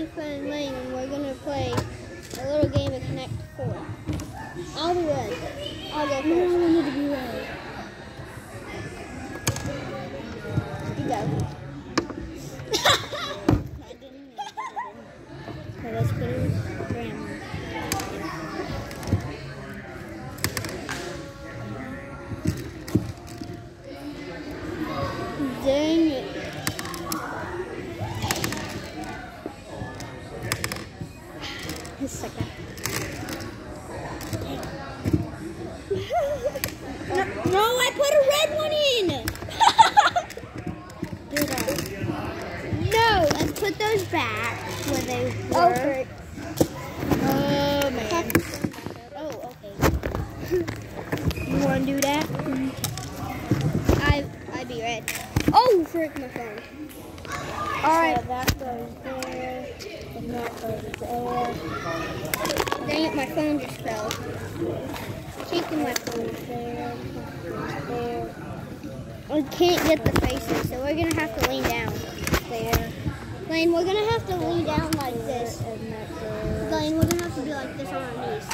And Lane, and we're gonna play a little game of Connect Four. I'll be red. I'll go first. I first. wanted to be red. You go. No, I put a red one in. No, let's put those back where they were. Oh, frick. Oh, oh man. Oh, okay. You want to do that? I I'd be red. Oh, frick my phone. All right. So that goes there, and that goes there. Dang it, my phone just fell. Taking my phone. There, there, We can't get the faces, so we're gonna have to lean down. there, Lane, we're gonna have to lean down like this. and that goes. Lane, we're gonna have to be like this on our knees.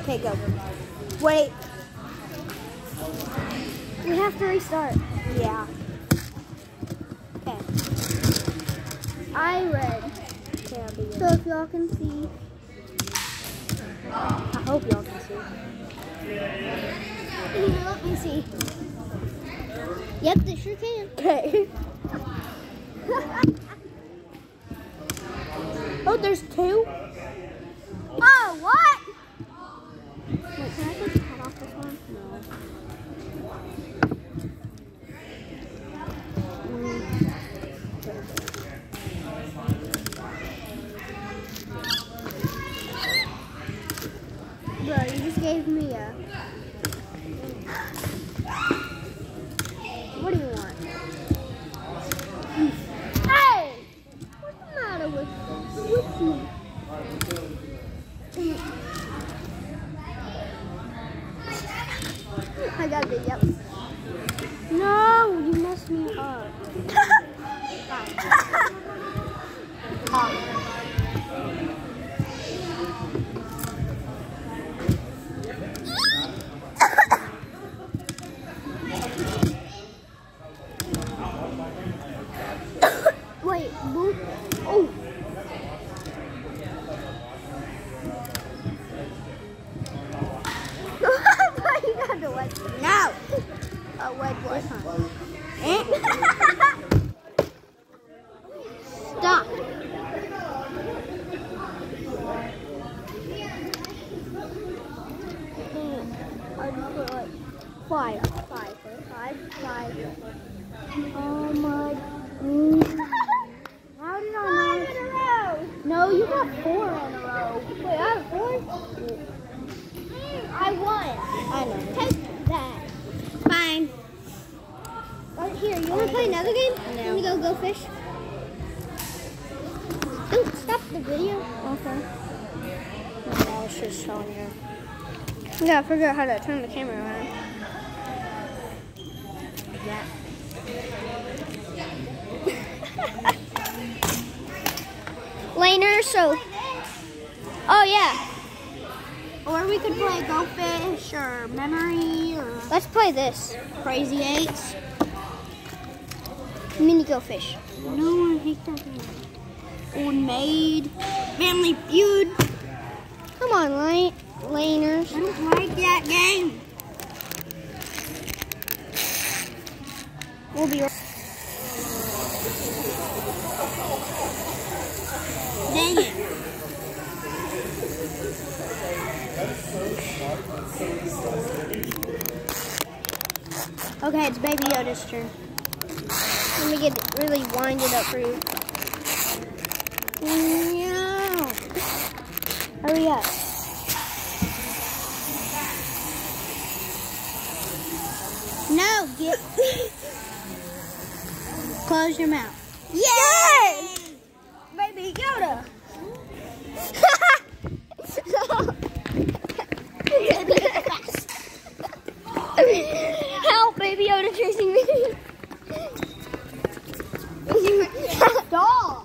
Okay, go. Wait. We have to restart. Yeah. Okay. I read. Okay, I'll be So if y'all can see. I hope y'all can see. Let me see. Yep, they sure can. Okay. oh, there's two? I got the five, five, five, five. Oh my. How did I in. No, you got four in a row. Wait, I have four? I won. I know. Take that. Fine. Right here, you want to play another game? Let me go go fish. The video. Okay. Oh, no, I was just showing you. I gotta figure out how to turn the camera around. Yeah. Laner, so. Oh, yeah. Or we could play Go Fish or Memory or. Let's play this. Crazy Eights. Mini Go Fish. No, I hate that game. Old Maid. Family Feud. Come on, Lane. Laners. I don't like that game. We'll be right Dang it. Okay, it's Baby Yoda's turn. Let me get really winded up for you. Meow. Hurry up. No, get. Close your mouth. Yes! Baby Yoda. Help, Baby Yoda chasing me. Stop.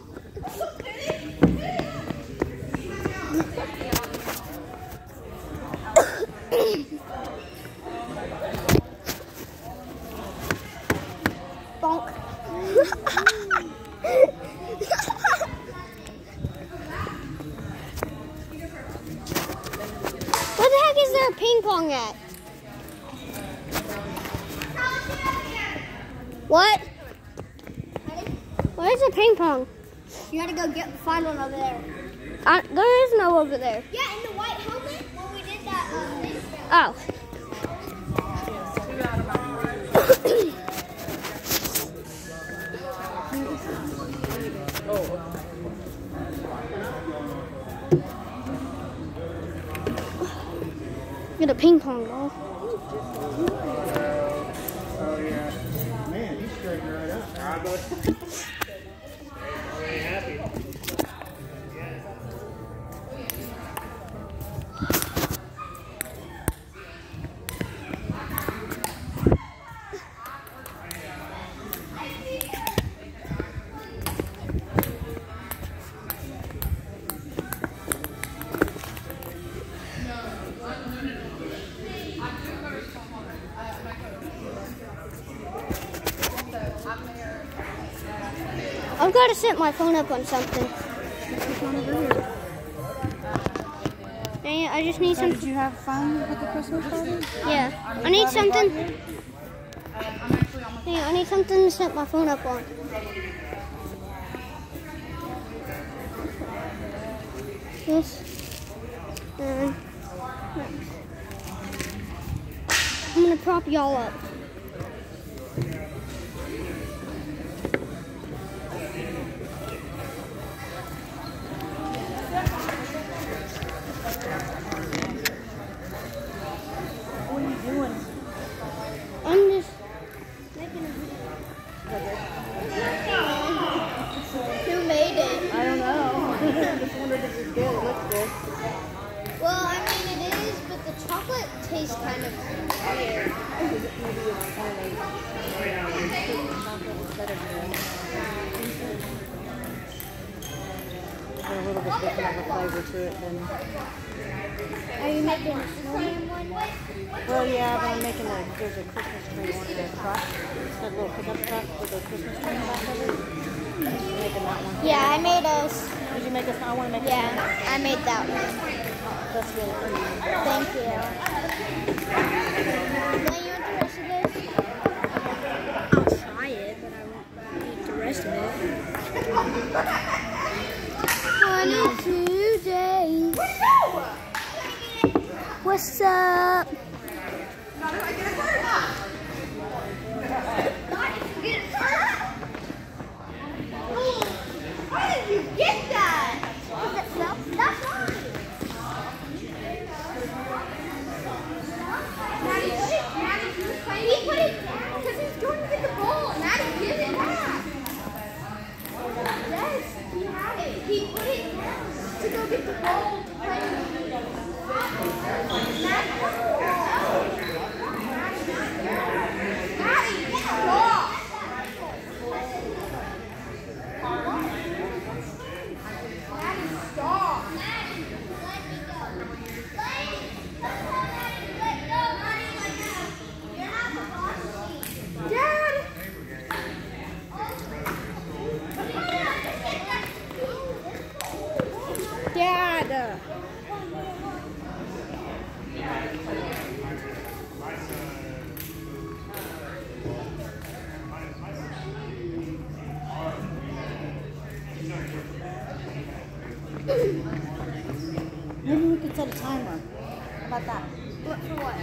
Bonk. what the heck is there a ping pong at? What? Where's the ping pong? You gotta go get find one over there. I, there is no over there. Yeah, in the white house. Oh. Get a ping pong ball. I've got to set my phone up on something. I just need So some. did you have fun with the Christmas party? Yeah, I need something. Yeah, I need something to set my phone up on. This. And. I'm gonna prop y'all up. Little bit different of a flavor to it than. Are you making a snowman one? Well, yeah, but I'm making a there's a Christmas tree one of the truck, that little pickup truck with a Christmas tree in the back of it. I'm making that one. Yeah, I made a. Did you make a? I want to make a. Yeah, I made that one. That's really pretty. Thank you. Will you want the rest of this? I'll try it, but I won't eat the rest of it. 22 days. What's up? Where did you get that? That's mine. Maddie, Maddie, you put it, back because he's going to get the ball. Maddie, did it back. Yes, he was playing. He put it to go get the ball to play. Maddie, put the ball. Maddie, get the ball. Maddie, stop. Maddie, let me go. Let go, Maddie, let go. You're not the boss. Dad. Dad. Timer. How about that? What for what?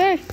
Okay.